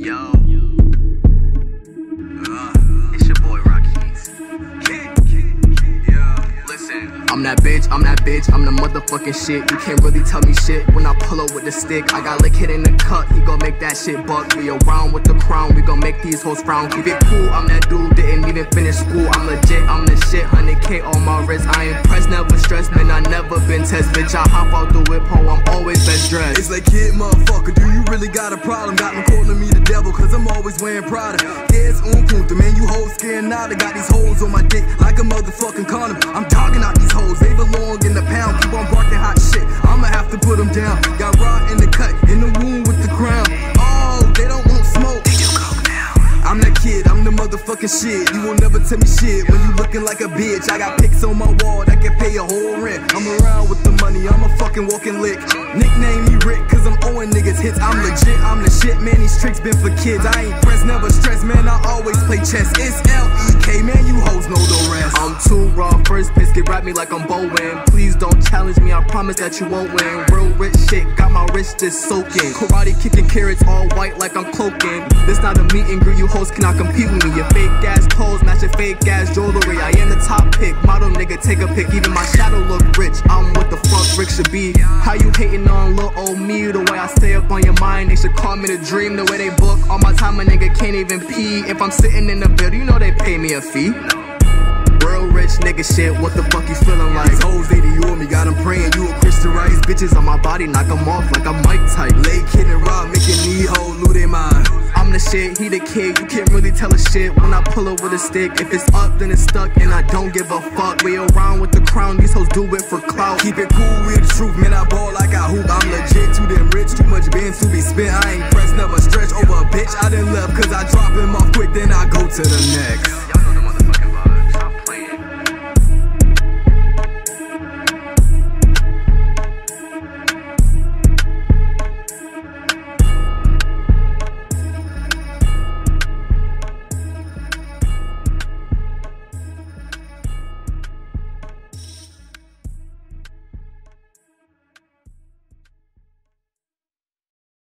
Yo. Uh, it's your boy Rahquise. Yeah, listen. I'm that bitch, I'm that bitch, I'm the motherfucking shit. You can't really tell me shit when I pull up with the stick. I got lick hit in the cut, he gon' make that shit buck. We around with the crown, we gon' make these hoes frown. Keep it cool, I'm that dude, didn't even finish school. I'm legit, I'm the shit, 100k on my wrist. I ain't pressed, never stressed, man, I never been test. Bitch, I hop out the whip, ho, I'm always It's like, kid, motherfucker, do you really got a problem? Got them calling me the devil, cause I'm always wearing Prada. Yeah, it's un punto, man, you hoes scared nada. Got these holes on my dick like a motherfucking condom. I'm dogging out these hoes, they belong in the pound. Keep on barking hot shit, I'ma have to put them down. Motherfucking shit. You will never tell me shit when you looking like a bitch. I got pics on my wall that can pay a whole rent. I'm around with the money, I'm a fucking walking lick. Nickname me Rick, cause I'm owing niggas hits. I'm legit, I'm the shit, man. These tricks been for kids. I ain't pressed, never stressed, man. I always play chess. It's L E get rap me like I'm Bowen. Please don't challenge me, I promise that you won't win. Real rich shit, got my wrist just soaking. Karate kicking carrots all white like I'm cloaking. This not a meet and greet, you hoes cannot compete with me. Your fake ass clothes match your fake ass jewelry. I am the top pick, model nigga, take a pic. Even my shadow look rich, I'm what the fuck Rick should be. How you hating on little old me? The way I stay up on your mind, they should call me the dream. The way they book all my time, a nigga can't even pee. If I'm sitting in the bed, you know they pay me a fee. Nigga shit, what the fuck you feeling like? These hoes, they you me, got them praying you a Christian right. These bitches on my body, knock 'em off like a mic type. Le Kid and Rah, making these hoes lose their mind. I'm the shit, he the kid, you can't really tell a shit when I pull up with a stick. If it's up, then it's stuck, and I don't give a fuck. We around with the crown, these hoes do it for clout. Keep it cool with the truth, man. I ball like I hoop. I'm legit, too damn rich, too much bands to be spent. I ain't pressed, never stretch over a bitch. I done left, cause I drop him off quick, then I go to the next.